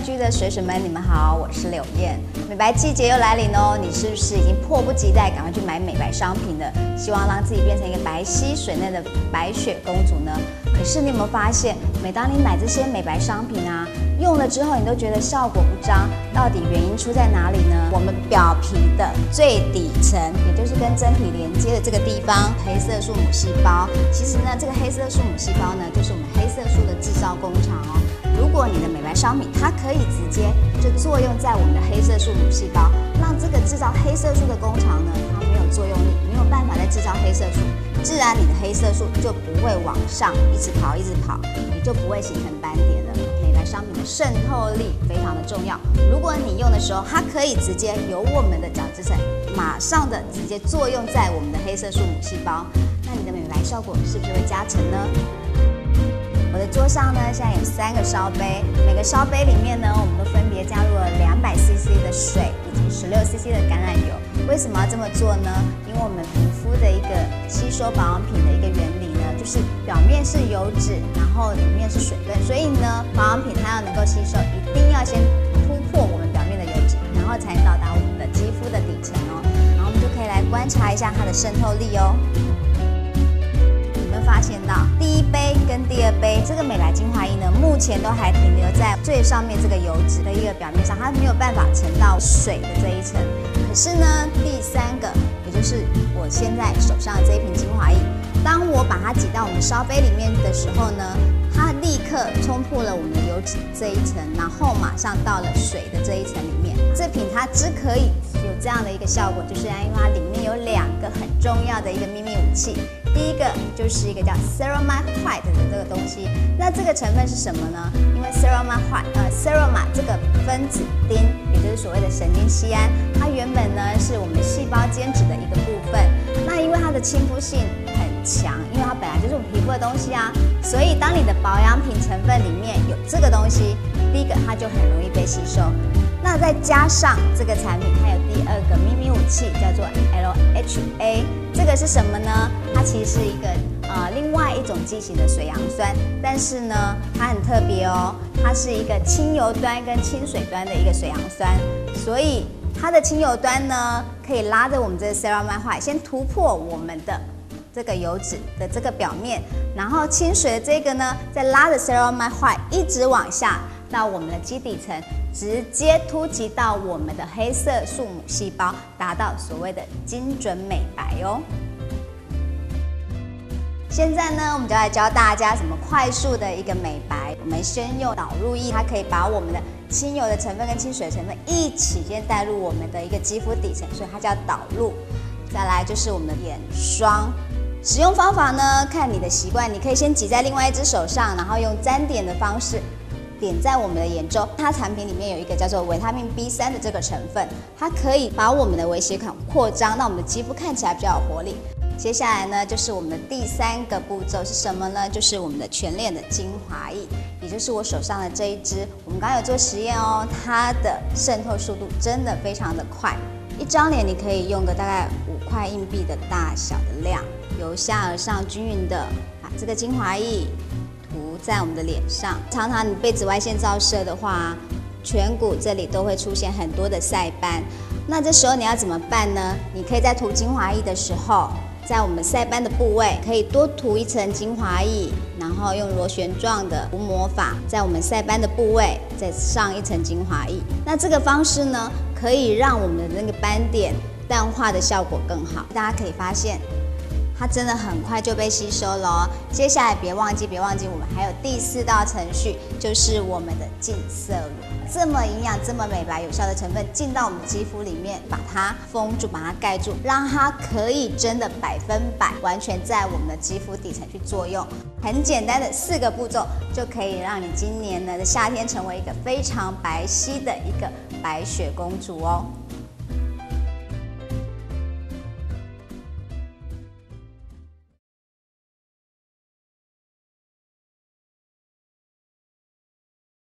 OMG 的水水们，你们好，我是柳燕。美白季节又来临哦，你是不是已经迫不及待赶快去买美白商品了？希望让自己变成一个白皙水嫩的白雪公主呢？可是你有没有发现，每当你买这些美白商品啊，用了之后你都觉得效果不彰，到底原因出在哪里呢？我们表皮的最底层，也就是跟真皮连接的这个地方，黑色素母细胞。其实呢，这个黑色素母细胞呢，就是我们黑色素的制造工厂哦。如果你的美白商品，它可以直接就作用在我们的黑色素母细胞，让这个制造黑色素的工厂呢，它没有作用力，没有办法再制造黑色素，自然你的黑色素就不会往上一直跑，一直跑，你就不会形成斑点了。美白商品的渗透力非常的重要，如果你用的时候，它可以直接由我们的角质层马上的直接作用在我们的黑色素母细胞，那你的美白效果是不是会加成呢？我的桌上呢，现在有三个烧杯，每个烧杯里面呢，我们都分别加入了两百 CC 的水以及十六 CC 的橄榄油。为什么要这么做呢？因为我们皮肤的一个吸收保养品的一个原理呢，就是表面是油脂，然后里面是水分，所以呢，保养品它要能够吸收，一定要先突破我们表面的油脂，然后才能到达我们的肌肤的底层哦。然后我们就可以来观察一下它的渗透力哦。有没有发现到第一杯跟第二杯这个美白精华液呢，目前都还停留在最上面这个油脂的一个表面上，它没有办法沉到水的这一层。可是呢，第三个，也就是我现在手上的这一瓶精华液，当我把它挤到我们烧杯里面的时候呢，它立刻冲破了我们的油脂这一层，然后马上到了水的这一层里面。这瓶它只可以有这样的一个效果，就是因为它里面有两个很重要的一个秘密武器。第一个就是一个叫 ceramide white 的这个东西，那这个成分是什么呢？因为 ceramide white 呃 ceramide 这个分子丁，也就是所谓的神经酰胺，它原本呢是我们细胞间质的一个部分。那因为它的亲肤性很强，因为它本来就是我们皮肤的东西啊，所以当你的保养品成分里面有这个东西，第一个它就很容易被吸收。那再加上这个产品，它有第二个秘密武器，叫做 LHA。这个是什么呢？它其实是一个呃另外一种剂型的水杨酸，但是呢，它很特别哦，它是一个亲油端跟亲水端的一个水杨酸，所以它的亲油端呢，可以拉着我们这个 ceramide white 先突破我们的这个油脂的这个表面，然后亲水的这个呢，再拉着 ceramide white 一直往下到我们的基底层。直接突击到我们的黑色素母细胞，达到所谓的精准美白哦。现在呢，我们就来教大家怎么快速的一个美白。我们先用导入液，它可以把我们的清油的成分跟清水的成分一起先带入我们的一个肌肤底层，所以它叫导入。再来就是我们的眼霜，使用方法呢，看你的习惯，你可以先挤在另外一只手上，然后用沾点的方式。点在我们的眼周，它产品里面有一个叫做维他命 B 三的这个成分，它可以把我们的微血管扩张，让我们的肌肤看起来比较有活力。接下来呢，就是我们的第三个步骤是什么呢？就是我们的全脸的精华液，也就是我手上的这一支。我们刚刚有做实验哦，它的渗透速度真的非常的快，一张脸你可以用个大概五块硬币的大小的量，由下而上均匀的把这个精华液。在我们的脸上，常常你被紫外线照射的话，颧骨这里都会出现很多的晒斑。那这时候你要怎么办呢？你可以在涂精华液的时候，在我们晒斑的部位，可以多涂一层精华液，然后用螺旋状的涂抹法，在我们晒斑的部位再上一层精华液。那这个方式呢，可以让我们的那个斑点淡化的效果更好。大家可以发现。它真的很快就被吸收了哦。接下来别忘记，别忘记，我们还有第四道程序，就是我们的净色乳。这么营养、这么美白、有效的成分进到我们肌肤里面，把它封住，把它盖住，让它可以真的百分百完全在我们的肌肤底层去作用。很简单的四个步骤，就可以让你今年呢的夏天成为一个非常白皙的一个白雪公主哦。